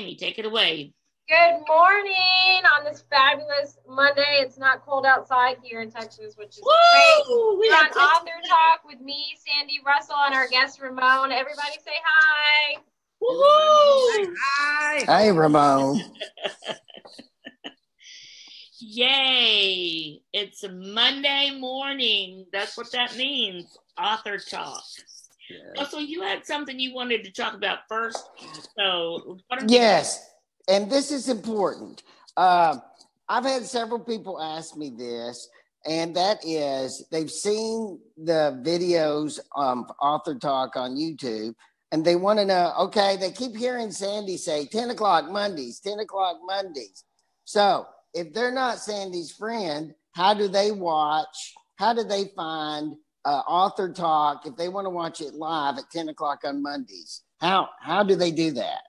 Aimee, take it away. Good morning on this fabulous Monday. It's not cold outside here in Texas, which is Woo! great. We We're on have Author Talk with me, Sandy Russell, and our guest Ramon. Everybody say hi. Woo-hoo! Hi. Hey, Ramon. Yay! It's a Monday morning. That's what that means. Author talk. Russell, you had something you wanted to talk about first. So, what are Yes, and this is important. Uh, I've had several people ask me this, and that is they've seen the videos of Author Talk on YouTube, and they want to know okay, they keep hearing Sandy say 10 o'clock Mondays, 10 o'clock Mondays. So, if they're not Sandy's friend, how do they watch? How do they find uh, Author Talk if they want to watch it live at 10 o'clock on Mondays? How, how do they do that?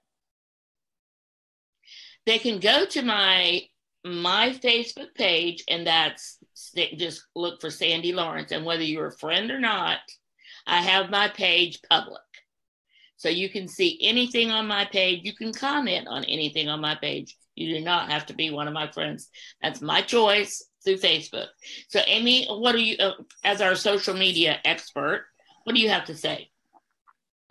they can go to my my Facebook page, and that's just look for Sandy Lawrence. And whether you're a friend or not, I have my page public. So you can see anything on my page. You can comment on anything on my page. You do not have to be one of my friends. That's my choice through Facebook. So, Aimee, what do you, uh, as our social media expert, what do you have to say?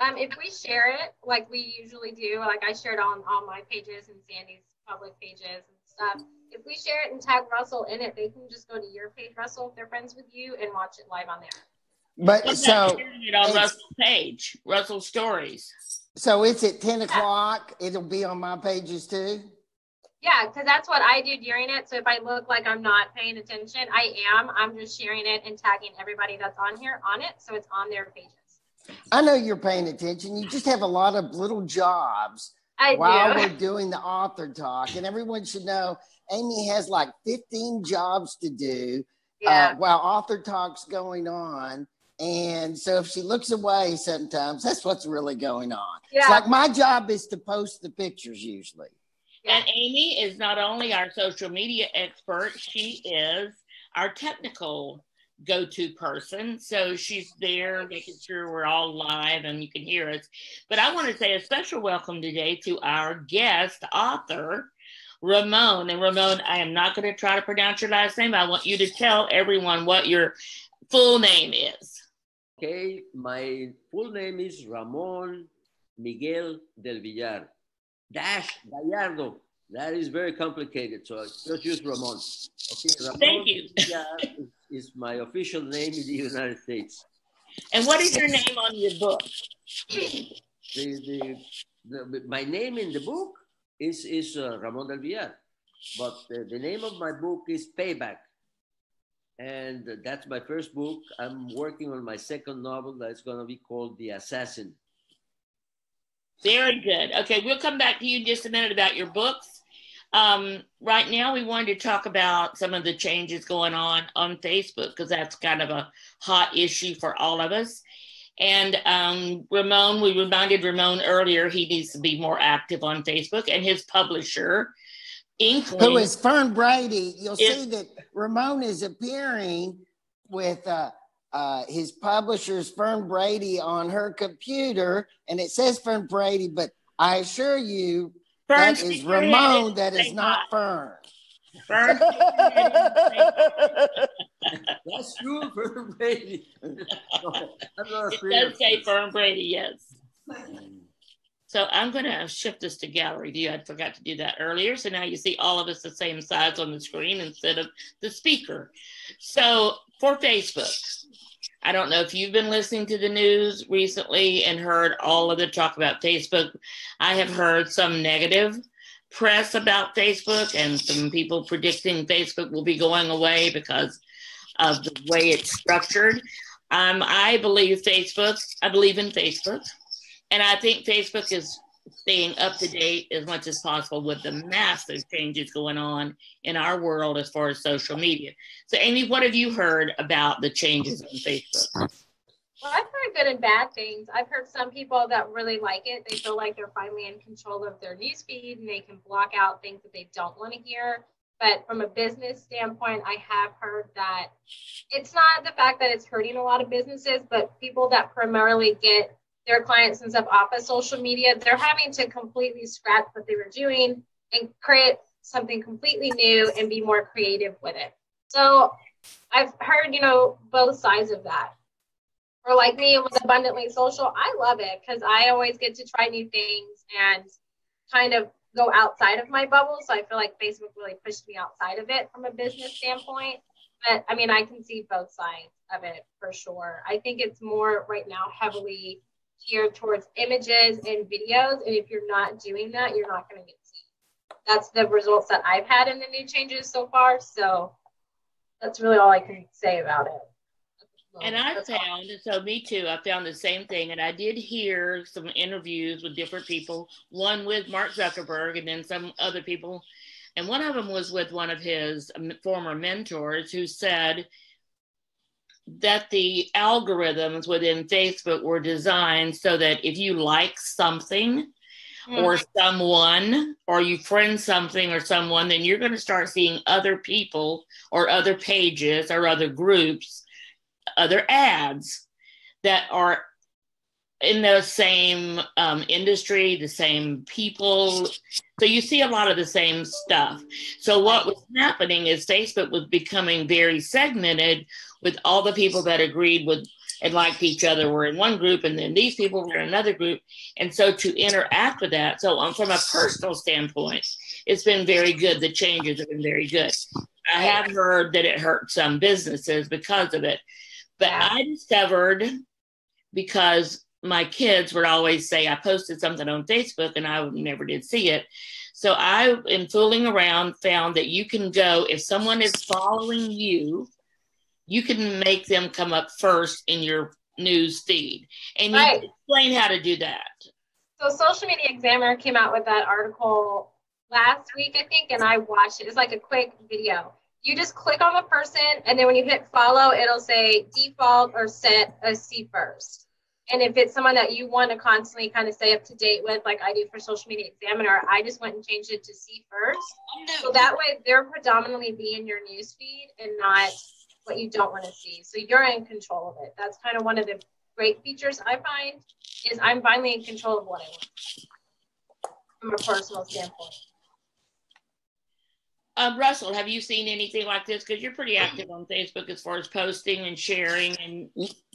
Um, if we share it like we usually do, like I shared on all my pages and Sandy's public pages and stuff. If we share it and tag Russell in it, they can just go to your page, Russell, if they're friends with you, and watch it live on there. But What so about it on Russell's page, Russell Stories. so it's at 10 o'clock. It'll be on my pages too. Yeah, because that's what I do during it. So if I look like I'm not paying attention, I am. I'm just sharing it and tagging everybody that's on here on it. So it's on their pages. I know you're paying attention. You just have a lot of little jobs I while do. we're doing the author talk, and everyone should know Aimee has like 15 jobs to do Yeah. uh, while author talk's going on. And so if she looks away sometimes, that's what's really going on. It's yeah. like my job is to post the pictures usually. Yeah. And Aimee is not only our social media expert, she is our technical go to person. So she's there making sure we're all live and you can hear us. But I want to say a special welcome today to our guest author, Ramon. And Ramon, I am not going to try to pronounce your last name. I want you to tell everyone what your full name is. Okay, my full name is Ramon Miguel del Villar. Dash Gallardo. That is very complicated, so I just use Ramon. Okay, Ramon Thank you. Is, my official name in the United States. And what is your name on your book? The, the, the, my name in the book is, is uh, Ramon del Villar, but the, the name of my book is Payback. And that's my first book. I'm working on my second novel that's going to be called The Assassin. Very good. Okay, we'll come back to you in just a minute about your books. Um, right now, we wanted to talk about some of the changes going on on Facebook because that's kind of a hot issue for all of us. And um, Ramon, we reminded Ramon earlier he needs to be more active on Facebook, and his publisher, Inkling, Who is Fern Brady? You'll Is- see that Ramon is appearing with uh, uh, his publisher's Fern Brady on her computer, and it says Fern Brady, but I assure you Fern, that stick is your head in Ramon. and That say is not hi. Fern. Fern, stick your head in and say hi. That's true for Brady. I'm not It does say. Fern Brady, yes. So I'm going to shift this to gallery view. I forgot to do that earlier. So now you see all of us the same size on the screen instead of the speaker. So for Facebook, I don't know if you've been listening to the news recently and heard all of the talk about Facebook. I have heard some negative press about Facebook and some people predicting Facebook will be going away because of the way it's structured. Um, I believe Facebook, I believe in Facebook. And I think Facebook is staying up to date as much as possible with the massive changes going on in our world as far as social media. So, Aimee, what have you heard about the changes on Facebook? Well, I've heard good and bad things. I've heard some people that really like it. They feel like they're finally in control of their news feed and they can block out things that they don't want to hear. But from a business standpoint, I have heard that it's not the fact that it's hurting a lot of businesses, but people that primarily get their clients and stuff off of social media, they're having to completely scratch what they were doing and create something completely new and be more creative with it. So I've heard, you know, both sides of that. Or like me with Abundantly Social, I love it because I always get to try new things and kind of go outside of my bubble. So I feel like Facebook really pushed me outside of it from a business standpoint. But I mean, I can see both sides of it for sure. I think it's more right now heavily geared towards images and videos. And if you're not doing that, you're not going to get seen. That's the results that I've had in the new changes so far. So that's really all I can say about it. And I found, so me too, I found the same thing. And I did hear some interviews with different people, one with Mark Zuckerberg and then some other people. And one of them was with one of his um, former mentors who said that the algorithms within Facebook were designed so that if you like something, Mm-hmm. or someone or you friend something or someone then you're going to start seeing other people or other pages or other groups other ads that are in the same um, industry, the same people. So you see a lot of the same stuff. So what was happening is Facebook was becoming very segmented with all the people that agreed with and liked each other were in one group, and then these people were in another group. And so to interact with that, so um, from a personal standpoint, it's been very good. The changes have been very good. I have heard that it hurt some businesses because of it. But I discovered because my kids would always say I posted something on Facebook and I never did see it. So I, in fooling around, found that you can go if someone is following you, you can make them come up first in your news feed, and you right. explain how to do that. So, Social Media Examiner came out with that article last week, I think, and I watched it. It's like a quick video you just click on the person and then when you hit follow it'll say default or set a see first and if it's someone that you want to constantly kind of stay up to date with like i do for social media examiner i just went and changed it to see first oh, so that way they're predominantly be in your news feed and not what you don't want to see so you're in control of it that's kind of one of the great features i find is i'm finally in control of what i want from a personal standpoint um, Russell, have you seen anything like this? Because you're pretty active on Facebook as far as posting and sharing. And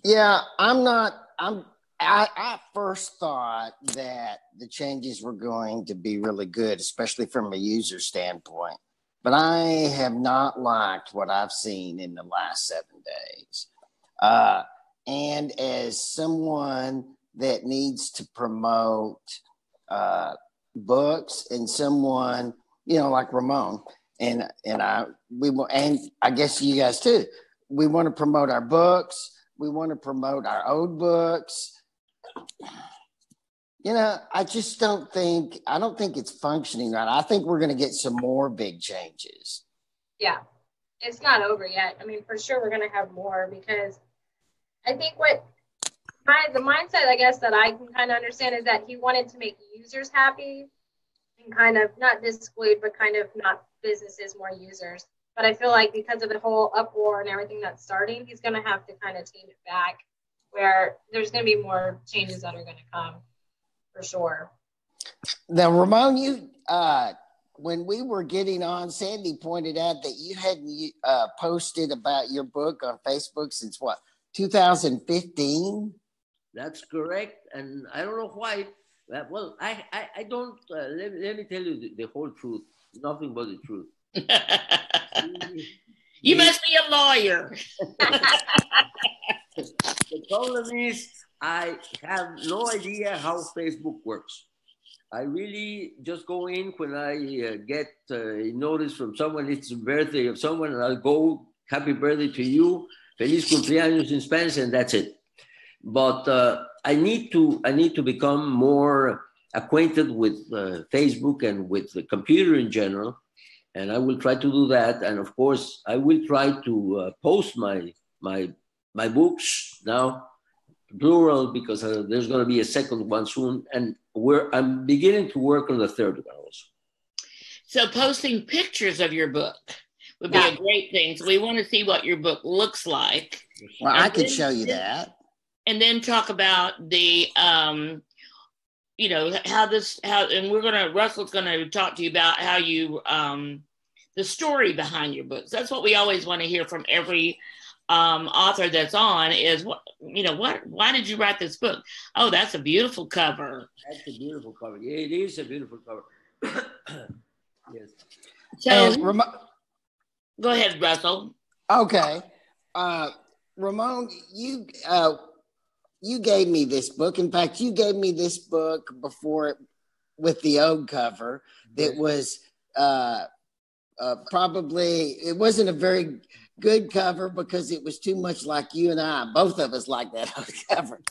yeah, I'm not. I'm. I, I first thought that the changes were going to be really good, especially from a user standpoint. But I have not liked what I've seen in the last seven days. Uh, and as someone that needs to promote uh, books and someone, you know, like Ramon, and and I we and I guess you guys too. We want to promote our books. We want to promote our old books. You know, I just don't think I don't think it's functioning right. I think we're going to get some more big changes. Yeah, it's not over yet. I mean, for sure, we're going to have more because I think what my the mindset I guess that I can kind of understand is that he wanted to make users happy and kind of not disclude, but kind of not businesses, more users. But I feel like because of the whole uproar and everything that's starting, he's going to have to kind of tame it back where there's going to be more changes that are going to come for sure. Now, Ramon, you, uh, when we were getting on, Sandy pointed out that you hadn't uh, posted about your book on Facebook since what, 2015? That's correct. And I don't know why. Well, I, I, I don't, uh, let, let me tell you the, the whole truth nothing but the truth. you must be a lawyer. the problem is, I have no idea how Facebook works. I really just go in when I uh, get uh, a notice from someone, it's the birthday of someone, and I'll go, happy birthday to you, feliz cumpleaños in Spanish, and that's it. But uh, I need to, I need to become more acquainted with uh, Facebook and with the computer in general, and I will try to do that. And of course, I will try to uh, post my my my books now, plural, because uh, there's going to be a second one soon, and we're I'm beginning to work on the third one also. So, posting pictures of your book would be yeah. a great thing. So, we want to see what your book looks like. Well, and I could show you that. and then talk about the um, you know how this how and we're gonna Russell's gonna talk to you about how you um, the story behind your books. That's what we always want to hear from every um, author that's on is what you know what why did you write this book? Oh that's a beautiful cover. That's a beautiful cover. Yeah it is a beautiful cover. Yes. So go ahead russell. Okay. Uh, ramon you uh, you gave me this book. In fact you gave me this book before it with the old cover that was uh, uh, probably it wasn't a very good cover because it was too much like you and I. Both of us like that cover.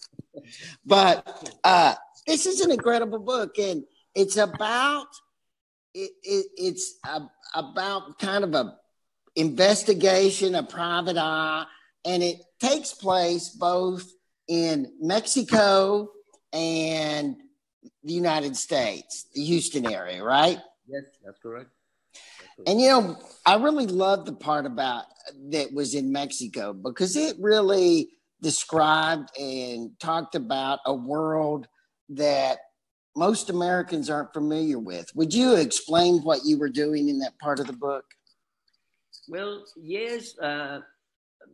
but uh, this is an incredible book, and it's about it, it, it's a, about kind of a investigation, a private eye, and it takes place both in Mexico and the United States, the Houston area, right? Yes, that's correct. And you know, I really love the part about that was in Mexico because it really described and talked about a world that most Americans aren't familiar with. Would you explain what you were doing in that part of the book? Well, yes, uh,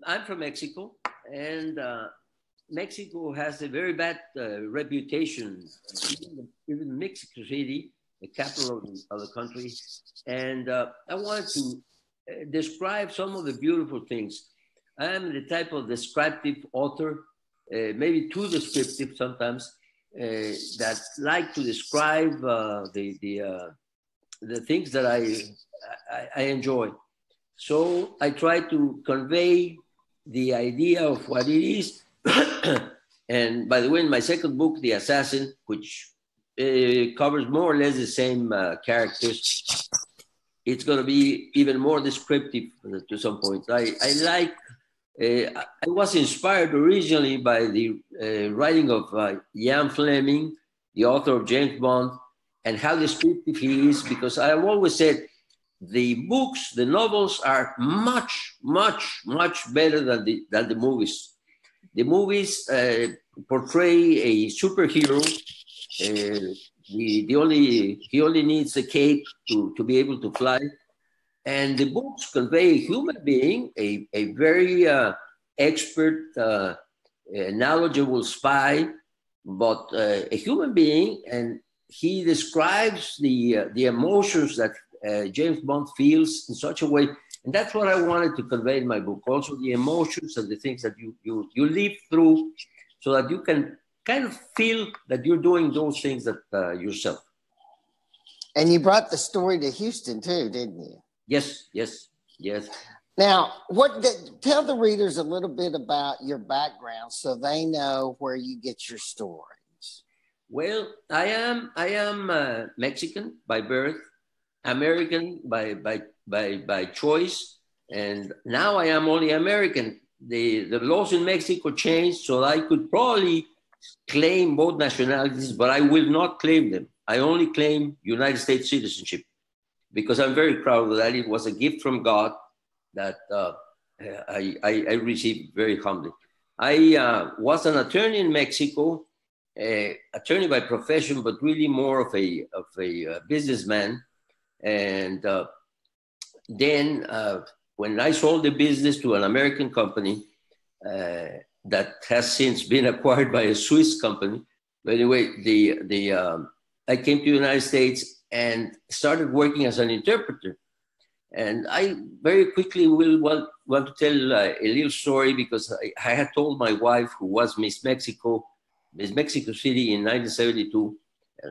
I'm from Mexico, and uh, Mexico has a very bad uh, reputation, even, even Mexico City the capital of the, of the country. And uh, I wanted to uh, describe some of the beautiful things. I am the type of descriptive author, uh, maybe too descriptive sometimes, uh, that like to describe uh, the, the, uh, the things that I, I, I enjoy. So I try to convey the idea of what it is. and by the way, in my second book, The Assassin, which it covers more or less the same uh, characters. It's going to be even more descriptive to some point. I, I like, uh, I was inspired originally by the uh, writing of uh, Ian Fleming, the author of James Bond, and how descriptive he is, because I have always said the books, the novels are much, much, much better than the, than the movies. The movies uh, portray a superhero uh, the, the only he only needs a cape to, to be able to fly. And the books convey a human being, a, a very uh, expert, uh, knowledgeable spy, but uh, a human being, and he describes the uh, the emotions that uh, James Bond feels in such a way, and that's what I wanted to convey in my book. Also, the emotions and the things that you you you live through, so that you can kind of feel that you're doing those things that uh, yourself. And you brought the story to Houston too, didn't you? Yes, yes, yes. Now, what the, tell the readers a little bit about your background so they know where you get your stories. Well, I am I am uh, Mexican by birth, American by by by by choice, and now I am only American. The the laws in Mexico changed, so I could probably claim both nationalities, but I will not claim them. I only claim United States citizenship because I'm very proud of that. It was a gift from God that uh, I, I, I, received very humbly. I uh, was an attorney in Mexico, attorney by profession, but really more of a, of a uh, businessman. And uh, then uh, when I sold the business to an American company, that has since been acquired by a Swiss company. But anyway, the, the, um, I came to the United States and started working as an interpreter. And I very quickly will want, want to tell uh, a little story because I, I, had told my wife, who was Miss Mexico, Miss Mexico City in 1972.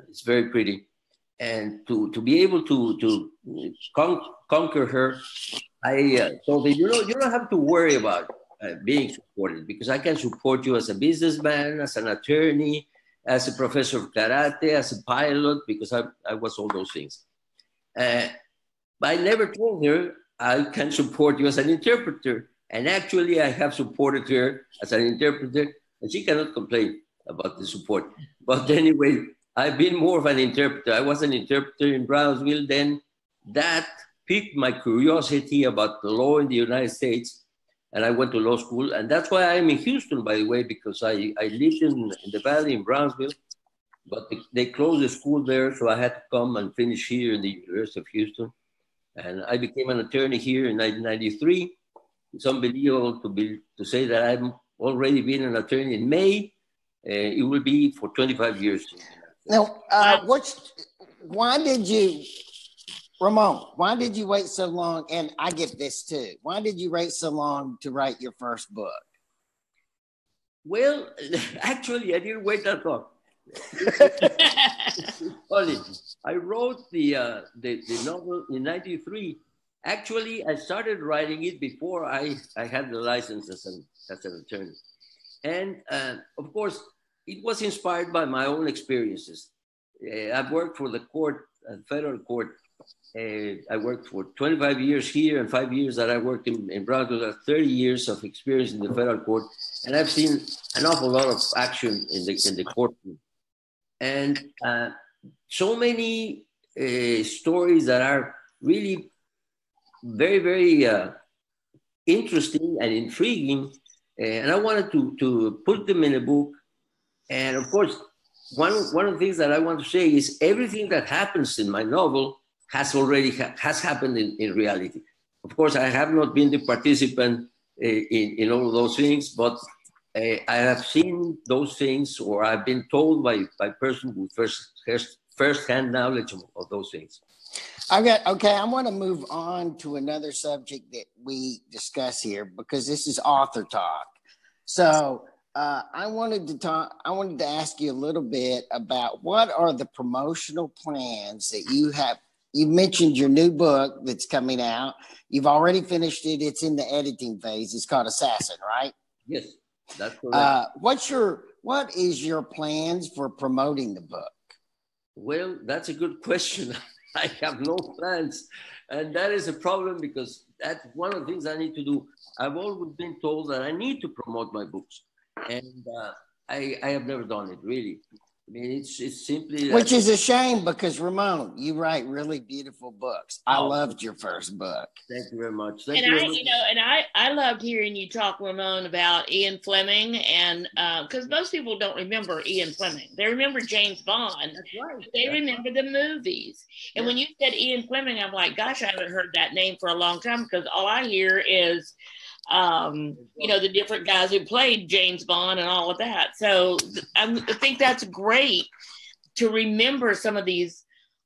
It's very pretty. And to, to be able to, to con- conquer her, I uh, told her, you know, you don't have to worry about uh, being supported because I can support you as a businessman, as an attorney, as a professor of karate, as a pilot, because I, I was all those things. Uh, but I never told her I can support you as an interpreter. And actually, I have supported her as an interpreter, and she cannot complain about the support. But anyway, I've been more of an interpreter. I was an interpreter in Brownsville. Then that piqued my curiosity about the law in the United States and I went to law school. And that's why I'm in Houston, by the way, because I, I lived in, in the valley in Brownsville, but they, they closed the school there. So I had to come and finish here in the University of Houston. And I became an attorney here in 1993. It's unbelievable to, be, to say that I've already been an attorney in May. Uh, it will be for 25 years. Now, uh, what's, why did you Ramon, why did you wait so long? And I get this too. Why did you wait so long to write your first book? Well, actually, I didn't wait that long. I wrote the, uh, the, the novel in '93. Actually, I started writing it before I, I had the license as an, as an attorney. And uh, of course, it was inspired by my own experiences. Uh, I've worked for the court, uh, federal court, uh, I worked for 25 years here and five years that I worked in, in Brownsville, 30 years of experience in the federal court. And I've seen an awful lot of action in the, in the courtroom. And uh, so many uh, stories that are really very, very uh, interesting and intriguing. And I wanted to, to put them in a book. And of course, one, one of the things that I want to say is everything that happens in my novel has already ha- has happened in, in reality. Of course, I have not been the participant uh, in, in all of those things, but uh, I have seen those things or I've been told by, by person with first, first, first-hand knowledge of, of those things. Okay, okay. I want to move on to another subject that we discuss here because this is author talk. So uh, I wanted to talk. I wanted to ask you a little bit about what are the promotional plans that you have you mentioned your new book that's coming out. You've already finished it. It's in the editing phase. It's called Assassin, right? Yes, that's correct. Uh, what's your what is your plans for promoting the book? Well, that's a good question. I have no plans, and that is a problem because that's one of the things I need to do. I've always been told that I need to promote my books, and uh, I, I have never done it really. I mean, it's it's simply which is a shame because Ramon, you write really beautiful books. I oh, loved your first book. Thank you very much. Thank and you I, you know, and I I loved hearing you talk, Ramon, about Ian Fleming, and because uh, most people don't remember Ian Fleming, they remember James Bond. That's right. They That's remember right. the movies. And yeah. when you said Ian Fleming, I'm like, gosh, I haven't heard that name for a long time because all I hear is um, you know, the different guys who played James Bond and all of that. So I think that's great to remember some of these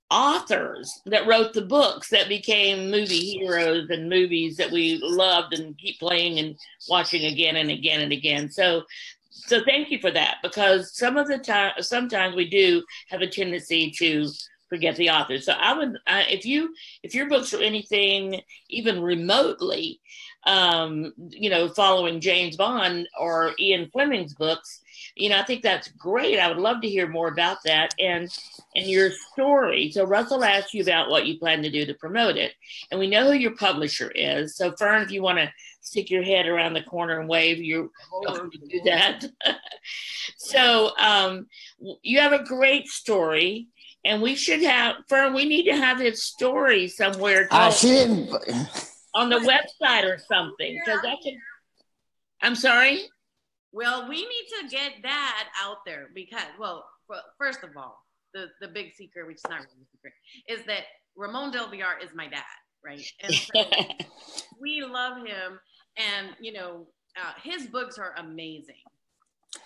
authors that wrote the books that became movie heroes and movies that we loved and keep playing and watching again and again and again. So so thank you for that because some of the time sometimes we do have a tendency to forget the author. So I would, if you, if your books are anything even remotely, um, you know, following James Bond or Ian Fleming's books, you know, I think that's great. I would love to hear more about that and and your story. So Russell asked you about what you plan to do to promote it, and we know who your publisher is. So Fern, if you want to stick your head around the corner and wave, you're welcome to do that. so um, you have a great story and we should have Fern. We need to have his story somewhere. Uh, she didn't on the website or something because that's. A, I'm sorry. Well, we need to get that out there because, well, first of all, the the big secret, which is not really a secret, is that Ramon Del Villar is my dad, right? And so we love him, and you know, uh, his books are amazing.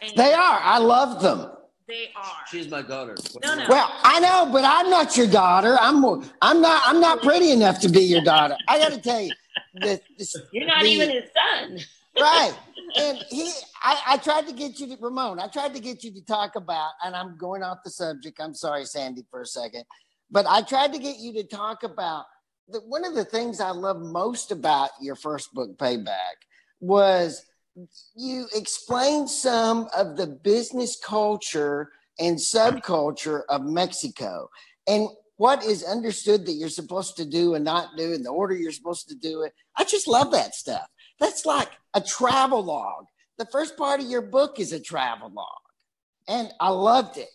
And they are. I love them. They are. She's my daughter. No, no. Well, I know, but I'm not your daughter. I'm more, I'm not I'm not pretty enough to be your daughter. I got to tell you, the, the, you're not the, even his son. right. And he, I, I tried to get you to Ramon. I tried to get you to talk about, and I'm going off the subject. I'm sorry, Sandy, for a second, but I tried to get you to talk about the, one of the things I love most about your first book, Payback, was you explain some of the business culture and subculture of Mexico and what is understood that you're supposed to do and not do and the order you're supposed to do it. I just love that stuff. That's like a travel log. The first part of your book is a travel log, and I loved it.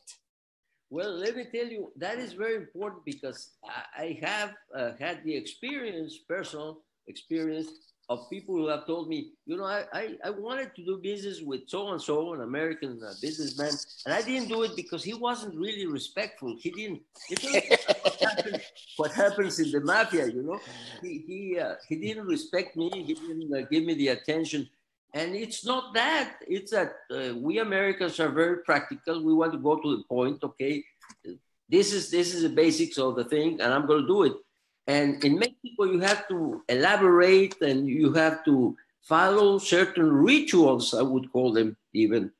Well, let me tell you, that is very important because I have uh, had the experience, personal experience, of people who have told me, you know, I, I, I wanted to do business with so and so, an American uh, businessman, and I didn't do it because he wasn't really respectful. He didn't. what, happens, what happens in the mafia, you know? He he uh, he didn't respect me. He didn't uh, give me the attention. And it's not that. It's that uh, we Americans are very practical. We want to go to the point. Okay, this is this is the basics of the thing, and I'm going to do it. And in Mexico, you have to elaborate and you have to follow certain rituals, I would call them even,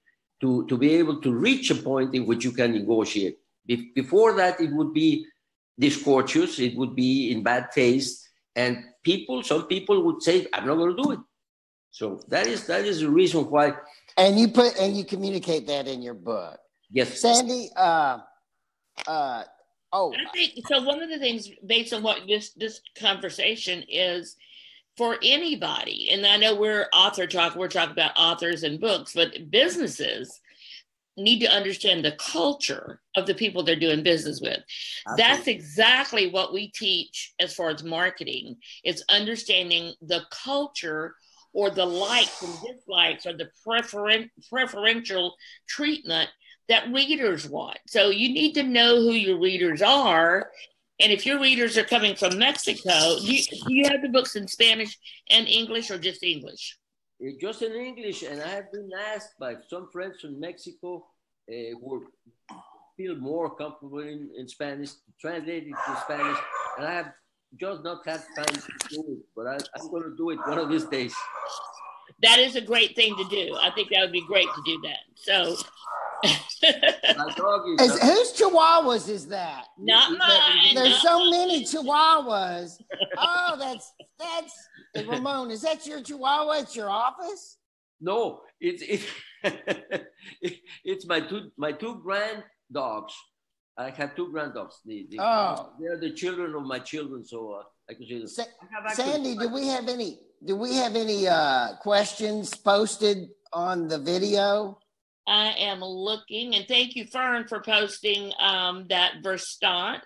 to, to be able to reach a point in which you can negotiate. Be- before that, it would be discourteous, it would be in bad taste, and people, some people would say, I'm not going to do it. So that is that is the reason why. And you put and you communicate that in your book. Yes, Sandy. Uh, uh, Oh, I think so. One of the things, based on what this this conversation is, for anybody, and I know we're author talk, we're talking about authors and books, but businesses need to understand the culture of the people they're doing business with. Absolutely. That's exactly what we teach as far as marketing. It's understanding the culture or the likes and dislikes or the preferen- preferential treatment that readers want. So you need to know who your readers are. And if your readers are coming from Mexico, do you, do you have the books in Spanish and English or just English? Just in English. And I have been asked by some friends from Mexico uh, who feel more comfortable in, in Spanish, translated to Spanish. And I have just not had time to do it, but I, I'm going to do it one of these days. That is a great thing to do. I think that would be great to do that. So is, whose chihuahuas is that? Not mine. There's not so mine. many chihuahuas. Oh, that's that's Ramon. Is that your chihuahua at your office? No, it's it, it's my two my two grand dogs. I have two grand dogs. The, the, oh. they're the children of my children, so uh, I consider them. Sa- Sandy, do we have any? Do we have any uh, questions posted on the video? I am looking, and thank you, Fern, for posting um, that Verstant.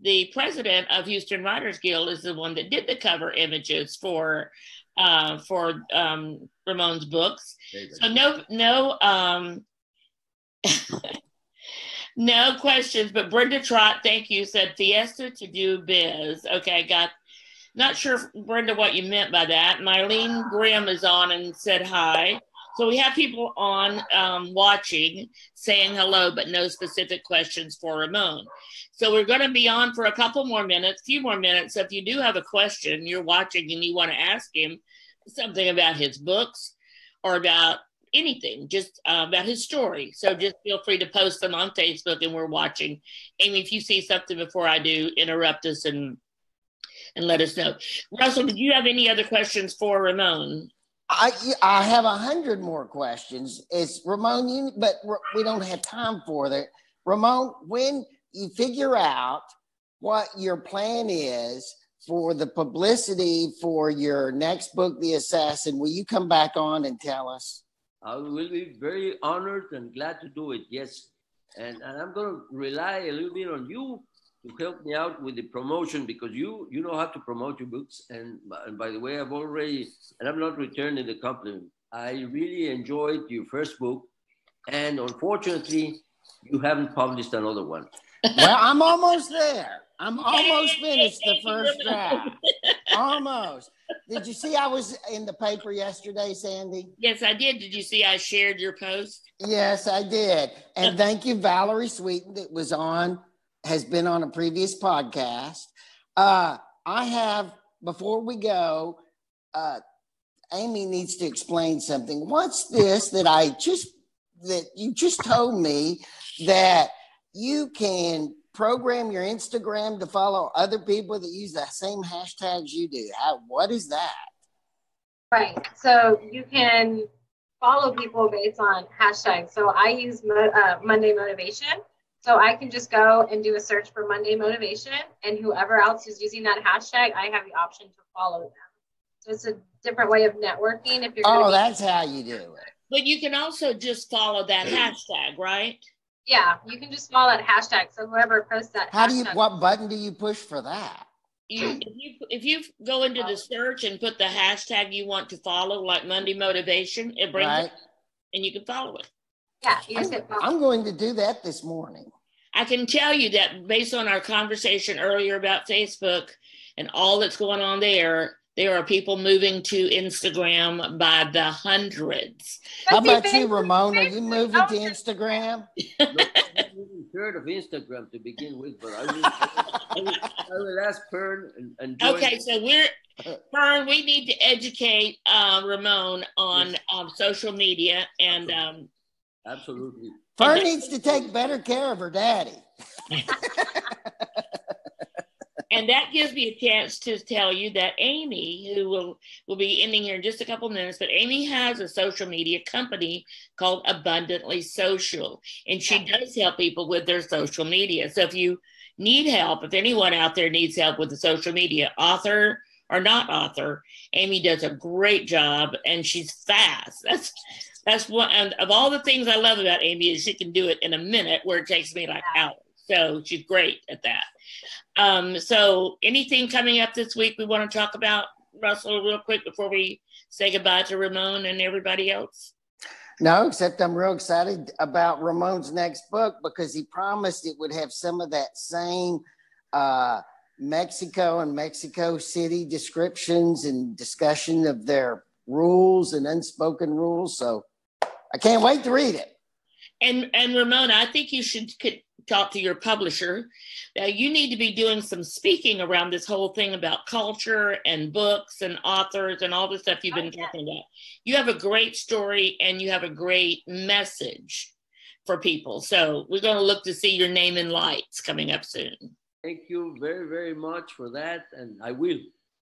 The president of Houston Writers Guild is the one that did the cover images for uh, for um, Ramon's books. So no no um, no questions. But Brenda Trot, thank you, said Fiesta to do biz. Okay, I got. Not sure, Brenda, what you meant by that. Mylene Grimm is on and said hi. So we have people on um, watching saying hello, but no specific questions for Ramon. So we're going to be on for a couple more minutes, few more minutes. So if you do have a question, you're watching and you want to ask him something about his books or about anything, just uh, about his story. So just feel free to post them on Facebook and we're watching. Aimee, if you see something before I do, interrupt us and and let us know. Russell, did you have any other questions for Ramon? I I have a hundred more questions. It's Ramon, you, but we don't have time for that. Ramon, when you figure out what your plan is for the publicity for your next book, The Assassin, will you come back on and tell us? I will be very honored and glad to do it. Yes, and, and I'm going to rely a little bit on you to help me out with the promotion because you you know how to promote your books. And, and by the way, I've already and I'm not returning the compliment. I really enjoyed your first book, and unfortunately, you haven't published another one. Well, I'm almost there. I'm almost finished the first draft. almost. Did you see I was in the paper yesterday, Sandy? Yes, I did. Did you see I shared your post? Yes, I did. And thank you, Valerie Sweeten, that was on has been on a previous podcast. Uh, I have, before we go, uh, Aimee needs to explain something. What's this that I just, that you just told me that you can program your Instagram to follow other people that use the same hashtags you do? How, what is that? Right. So you can follow people based on hashtags. So I use uh, Monday Motivation so I can just go and do a search for Monday Motivation, and whoever else is using that hashtag, I have the option to follow them. So it's a different way of networking. If you're oh, that's how you do it. But you can also just follow that hashtag, right? Yeah, you can just follow that hashtag. So whoever posts that. How hashtag, do you? What button do you push for that? you if you if you go into the search and put the hashtag you want to follow, like Monday Motivation, it brings Right. it, and you can follow it. Yeah, you I'm, just hit. I'm going to do that this morning. I can tell you that based on our conversation earlier about Facebook and all that's going on there, there are people moving to Instagram by the hundreds. How But see, about you, Facebook- Ramon? Are you Facebook moving to. Instagram? No, I haven't heard of Instagram to begin with, but I will, I will, I will ask Fern and, and join. Okay, so we're Fern, we need to educate uh, Ramon on Yes. um, social media and um, Absolutely. Fern needs to take better care of her daddy. and that gives me a chance to tell you that Aimee, who will will be ending here in just a couple minutes, but Aimee has a social media company called Abundantly Social, and she does help people with their social media. So if you need help, if anyone out there needs help with the social media, author or not author, Aimee does a great job, and she's fast. That's that's one and of all the things I love about Aimee is she can do it in a minute where it takes me like hours. So she's great at that. Um, so anything coming up this week we want to talk about, Russell, real quick before we say goodbye to Ramon and everybody else? No, except I'm real excited about Ramon's next book because he promised it would have some of that same uh, Mexico and Mexico City descriptions and discussion of their rules and unspoken rules. So I can't wait to read it. And and Ramona, I think you should talk to your publisher. Uh, you need to be doing some speaking around this whole thing about culture and books and authors and all the stuff you've been Oh, yeah. talking about. You have a great story and you have a great message for people. So we're going to look to see your name in lights coming up soon. Thank you very, very much for that. And I will.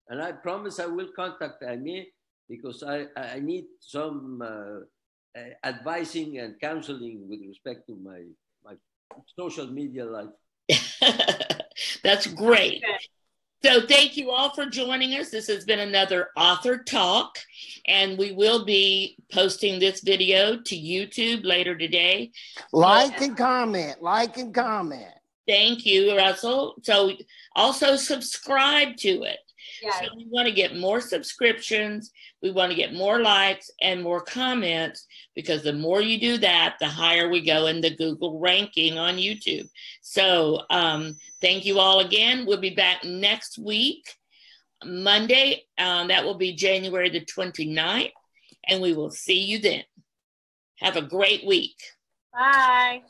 And I promise I will contact Aimee because I, I need some uh, uh, advising and counseling with respect to my, my social media life. That's great. So thank you all for joining us. This has been another author talk, and we will be posting this video to YouTube later today. Like and comment, like and comment. Thank you, Russell. So also subscribe to it. Yeah. So we want to get more subscriptions, we want to get more likes and more comments because the more you do that, the higher we go in the Google ranking on YouTube. So um, thank you all again. We'll be back next week, Monday. Um, that will be January the 29th, and we will see you then. Have a great week. Bye.